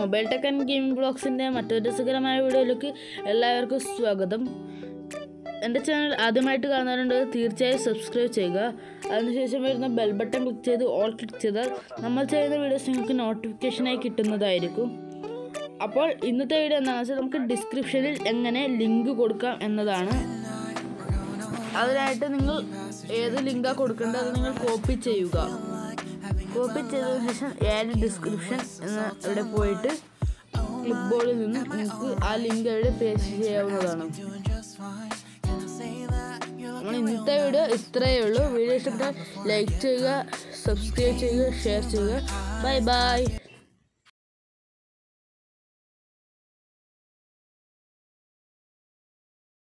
Mobile tech and gaming ബ്ലോഗ്സിന്റെ മറ്റൊരു രസകരമായ വീഡിയോയിലേക്ക് എല്ലാവർക്കും സ്വാഗതം. എന്റെ ചാനൽ ആദ്യമായിട്ട് കാണുന്നവരുണ്ട് തീർച്ചയായും സബ്സ്ക്രൈബ് ചെയ്യുക. അതിനുശേഷം വരുന്ന ബെൽ ബട്ടൺ ക്ലിക്ക് ചെയ്ത് ഓൾ ക്ലിക്ക് ചെയ്താൽ നമ്മൾ ചെയ്യുന്ന വീഡിയോസ് നിങ്ങൾക്ക് നോട്ടിഫിക്കേഷനായി കിട്ടുന്നതായിരിക്കും. അപ്പോൾ ഇന്നത്തെ വീഡിയോ എന്താണെന്ന് വെച്ചാൽ നമുക്ക് ഡിസ്ക്രിപ്ഷനിൽ എങ്ങനെ ലിങ്ക് കൊടുക്കാം എന്നതാണ്. അതിനായിട്ട് നിങ്ങൾ ഏത് ലിങ്കാണ് കൊടുക്കേണ്ടത് അത് നിങ്ങൾ കോപ്പി ചെയ്യുക. കോപ്പി ചെയ്തതിനു ശേഷം ആഡ് ഡിസ്ക്രിപ്ഷൻ എന്ന ഇവിടെ പോയിട്ട് ക്ലിപ്പ് നിന്ന് നിങ്ങൾക്ക് ആ ലിങ്ക് അവിടെ പേസ്റ്റ് ചെയ്യാവുന്നതാണ്. ഇന്നത്തെ വീഡിയോ ഇത്രയേ ഉള്ളൂ. വീഡിയോ ഇഷ്ടപ്പെട്ടാൽ ലൈക്ക് ചെയ്യുക സബ്സ്ക്രൈബ് ചെയ്യുക ഷെയർ ചെയ്യുക. Bye bye